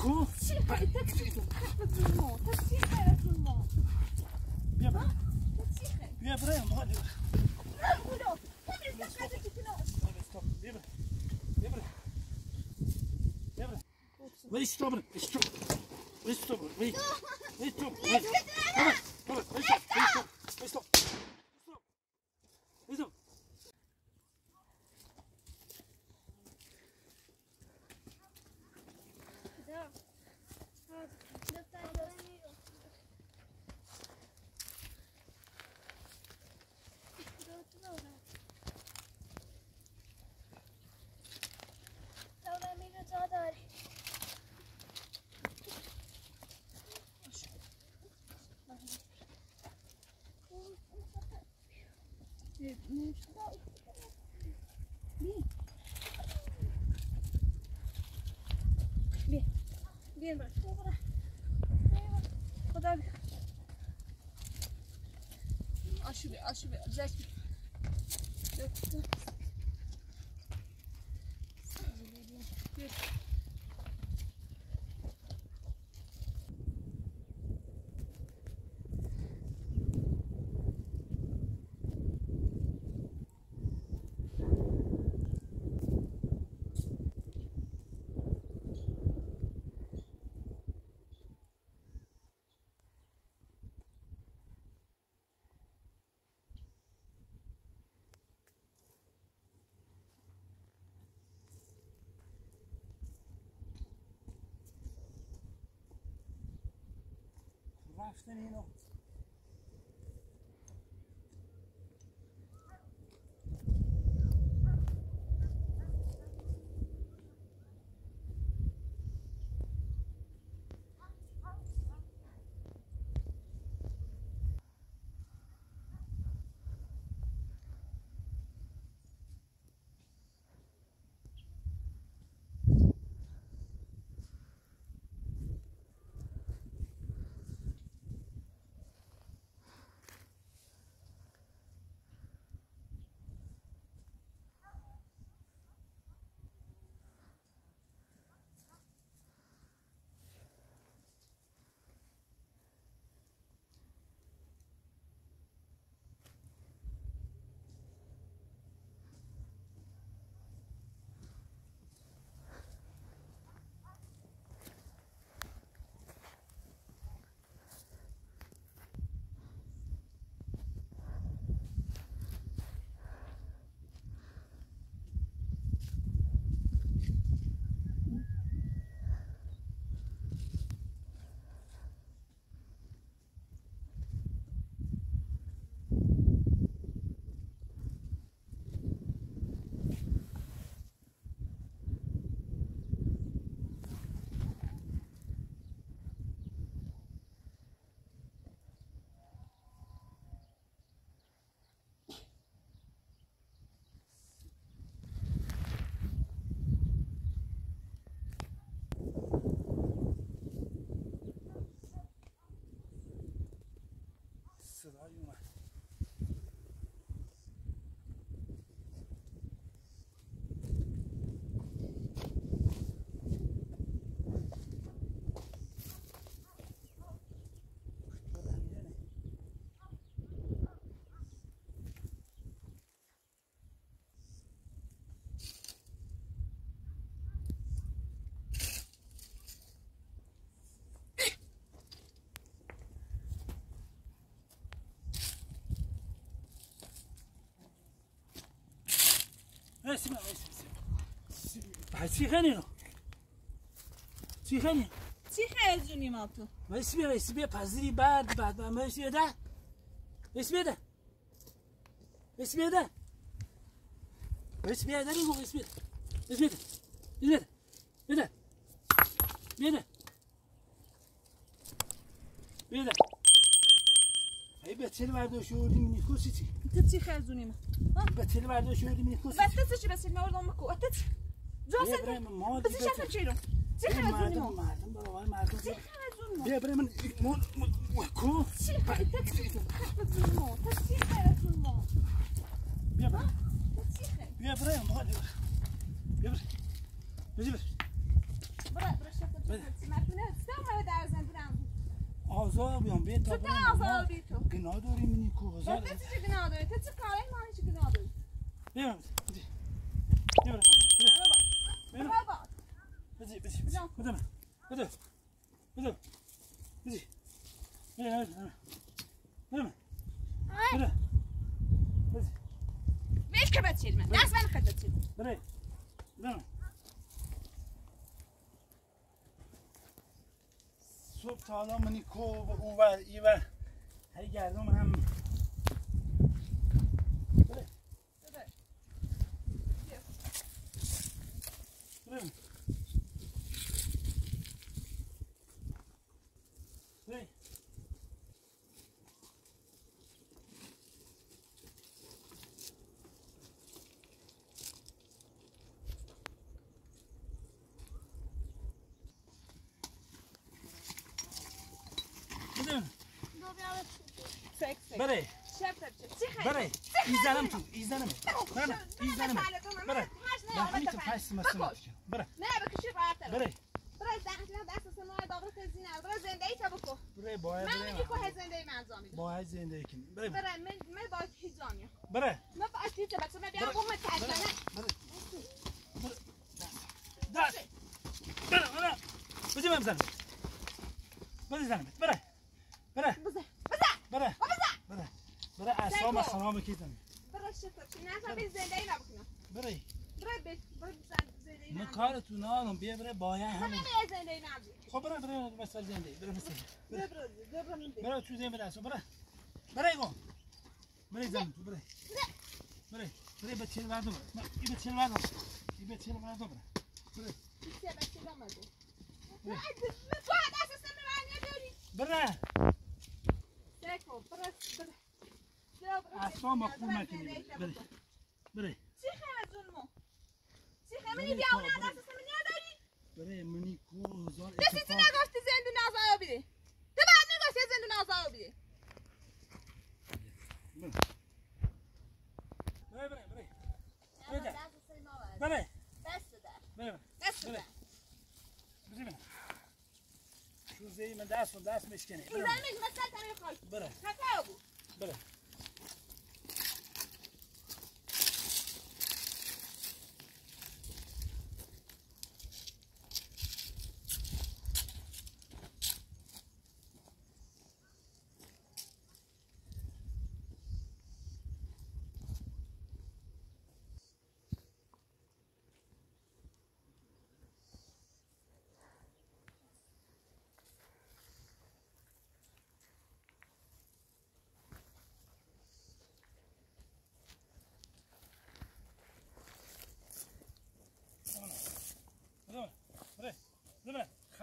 کو چی ما تا چی خیرتون ما بیا بریم تا چی خیر بیا بریم بیا بریم خدا خودت دقیقه که کنار Stop. Bia بریم بیا بریم بیا بریم ولی stop بریم stop ولی stop بریم ولی ولی stop ولی gel bırak. Gel bırak. O da aşı bir aşı bir güzel. Döktüm. Gel. 下にの。اسمع اسمع چی خنی رو؟ چی خنی؟ چی خیلی جونی ما اسمع اسمع پذیری بعد بعد. بعد اسمع ده. اسمع ده. اسمع ده. اسمع ده نیگو اسمع اسمع ده. اسمع ده. بده بده ای بتل برداشت آوردیم اینی چی؟ تتی خزونیم بتل برداشت آوردیم اینی کوسیتی بس بس ما کو مکو تت جاسد بس چه چیرو چه خزونیم مردم برای مردم چه خزونیم بیا برای من مون مکو چه خزونیم تتی بیا برای بیا برای ما؟ بیا برای بیا برای برای برای شکل مرتونه استم بیام بیا تا تو آزار بی تو؟ گناه داری منی کو؟ تو آزار چه چه گناه داری؟ تو چه کاری؟ ما هیچ گناه داری بیا. بده بیا. بده بیا. بابا. بده بده. بده. بده بده بده بده بده بده بده. بده ویش که بچیل من دست من. خد صبح تا حالا نیکو و ای و هی گردم هم بله. بله. بره. بره. ایزنم تو ایزنم. خب، بره ایزنم. بره. داخلی تو پس نه بکشی راحت بره. برای زحمت دست سنوار داغر خزینه برای زندگی تا بکو برای باید من که زندگی من زامی باید زندگی کنی من من باید هیچ زامی برای من باید هیچ بکس من بیام بوم تعجبه برای دست. برای برای بزن من بزن. بزن. برای اصلا سلام خرام برای شکر چی؟ نه بی زنده برای. برای برای برای زنده ای نبکنم کار تو نانم بیا برای بایا هم زنده ای نبکنم خب برای برای مثلا زنده برای مثلا. برای برای برای برای برای برای برای برای برای گو برای زنده برای برای برای بچه برای دو برای برای بچه برای برای برای بچه برای دو برای برای بچه بچه لوا دو برای برای برای برای اصلا ما خون نکنی بری. بری. چی خیلی ظلمو چی خیلی بیا اون از اساس من نداری؟ بری منی کو هزار دستی چی نگاشتی زندون از آیا بیده تو بعد نگاشتی زندون از آیا بیده بری. بری بری. بری. بری. دست بده دست بده من دست و دست مشکنه بره مش مثل تنه خالد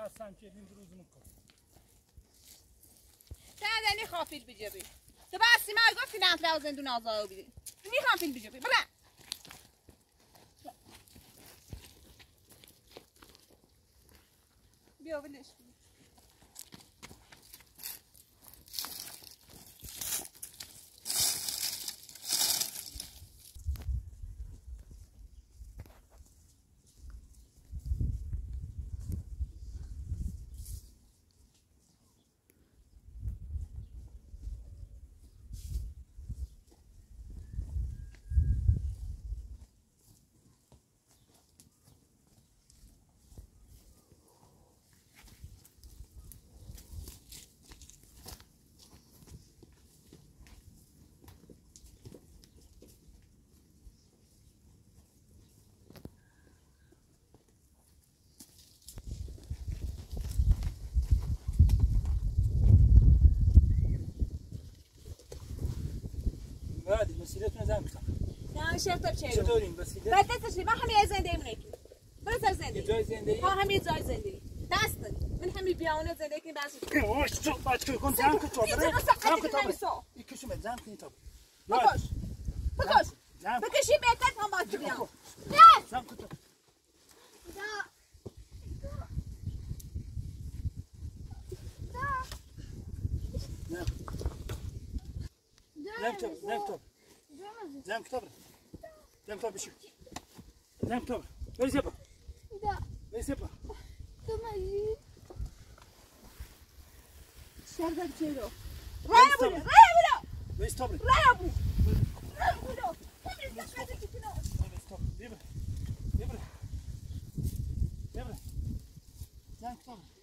هستن که این روز می‌کنه دنده نیخواه خافیل بجه بی تو بس سیما گفتی نمت رو زندون آزاو بیدی. نیخواه فیل بجه بی بلا بیا ولش بی بعد من زن می‌خوام. نه شرطا چه چطورین بسیده بعد دستش ما همه زنده من کی بزر زنده جای ها همه جای زنده دست من همه بیاونه زنده کی بس اوش تو بعد که کن زن که تو بره. زن کن. تو بره. یکیشو زن که تو بکش. بکش. بکشی بهتر ما باید نه! زن کن. تو Дай в тебе, дай в тебе. Дай в тебе. Дай в тебе ще. Дай в тебе. Дай сіпа. Да. Дай сіпа. Допоможи. Сердак джеро. Рая буде, рая буде. Дай стобри. Рая буде. Рая буде. Добре, скажи, ти кіно. Дай стобри. Добре. Добре. Добре. Дай стобри.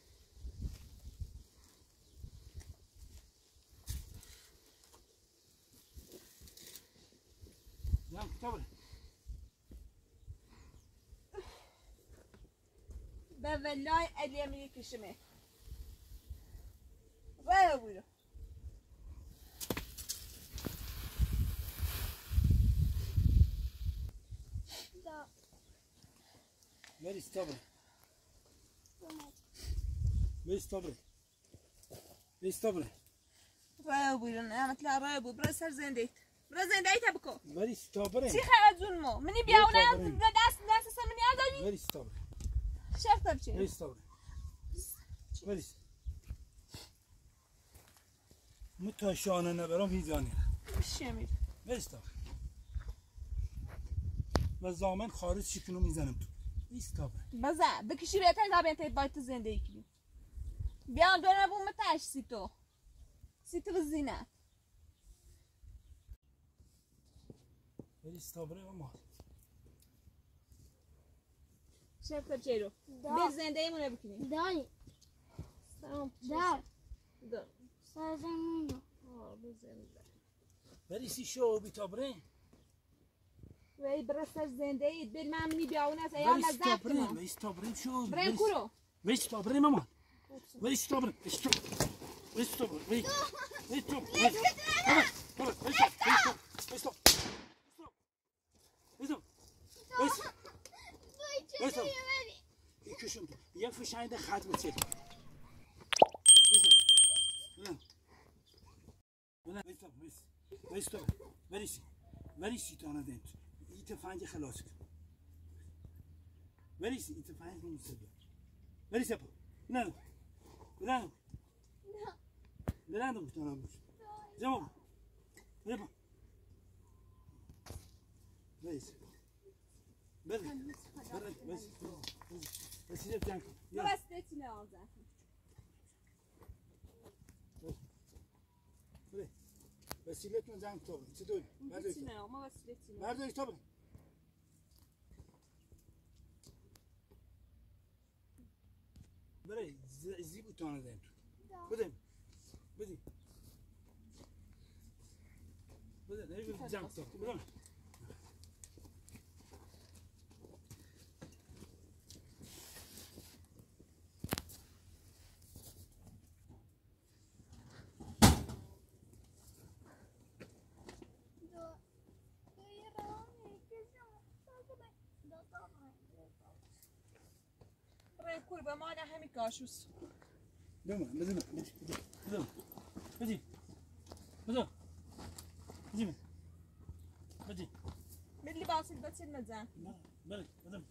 علیه میگه کشمه رای بودو Weź dobry. Weź dobry. Weź dobry. رای بودو نه مثل رای بود برای سر زنده برای زنده ای تبکو Weź dobry. چی خیلی زون مو منی بیاونه بریم. دست دست سر منی آدمی Weź dobry. شرط بچه Weź dobry. Weź. متى شانه نبرم هیزانی شمیر Weź dobry. و زامن خارج شکنو می‌زنم تو dobry. بزن بکشی بهتر تا بهتر باید تو زندگی کنی بیان دو نبوم تاش سی تو سی تو زینت dobry اما شرط بچه بکنی داری سلام در دار سر زمین رو. آه به زنده بریسی شو بی dobry. وی برای سر زنده اید بر من منی بیاونه از ایام Weź نزد dobry. کنم Weź dobry شو. mama. Weź dobry. Weź dobry. Weź dobry. Weź. Weź dobry. Weź. Dobra, dobra, weź dobry. Weź dobry. Weź dobry. ایسا یادی یک کشم یفشاید خط متصل ریسا ولا ریس ریس ریس ریسی تو انادیت ییته فاندی خلاصت و ریسی ییته فاندی نمسد ریس پا، نه نه نه نه ندونم طالعموز یابو ریس Beni. Beni. Beni. Sinir tank. Burası da içine aldı. Beni. Vesilet mi tank topun? Çıdın. Nerede? İçine ama vesiletine. Nerede topun? Beni. Zip utana dentro. Beni. Beni. Beni. Nerede tank topun? Beni. برای کوربه ما نه همین گاوشوس. بدم. بذم. بذم. بذم. بذم. بذم. بذم. میلی باسه بدچن نه جا. بذم. بذم.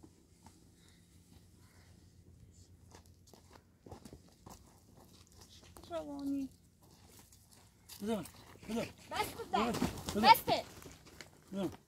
شترونی. بذم. بذم. بس buradan. بس.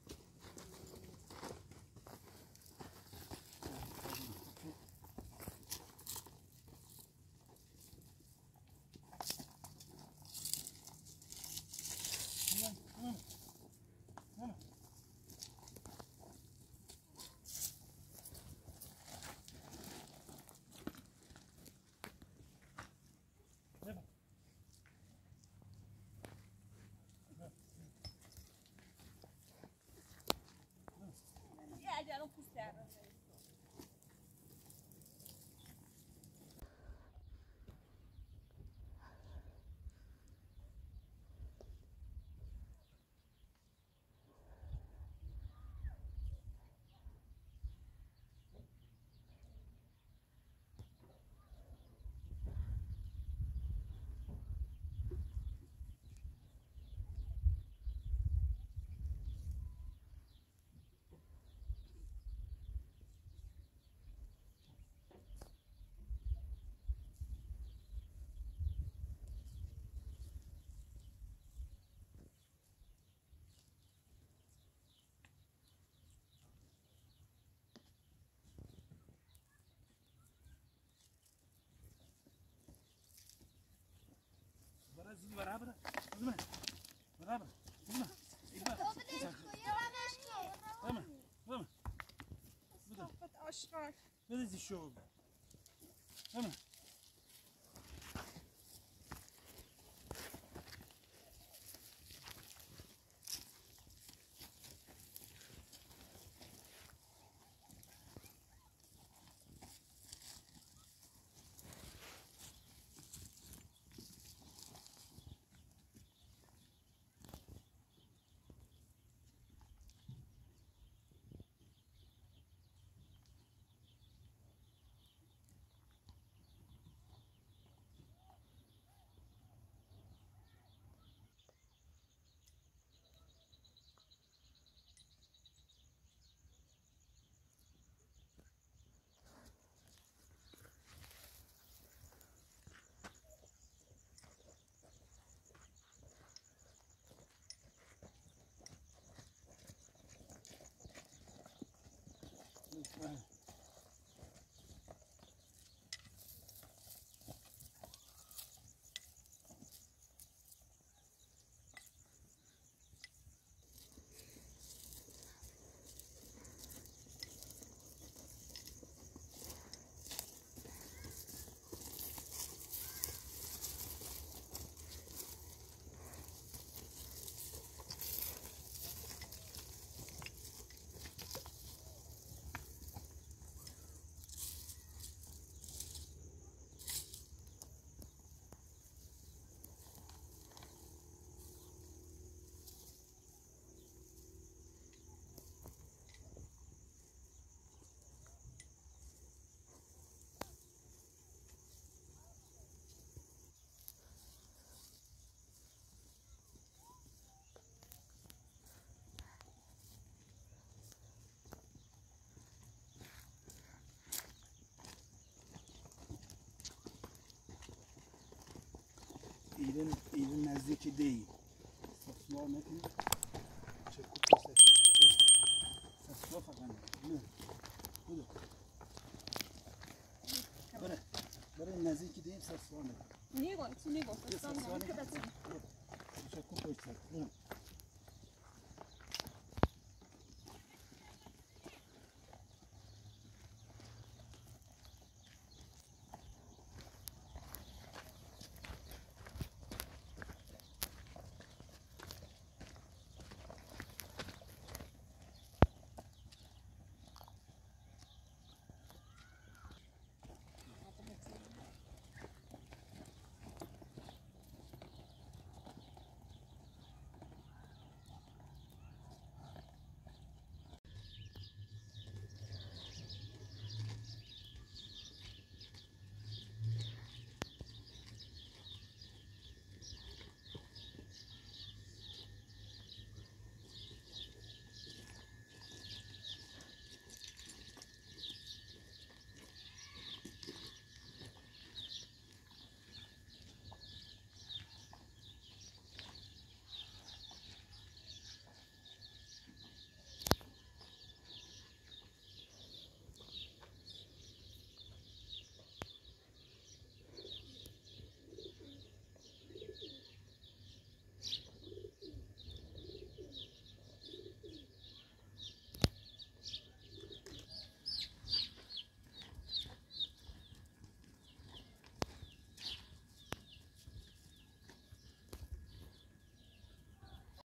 Dobra, chodźmy. Dobra, chodźmy. Idźmy. Chodźmy, chodźmy. Zobacz, aşağı. Ne dedi şu oldu? Hemen. زی شو بزمه ایران ایران نزدیک دی. سفلا نکنی؟ چه کوپی سفلا فقط نه. بودو. بره بره نزدیک دی سفلا su nigo, یه stanno سفلا نکنی. چه سفلا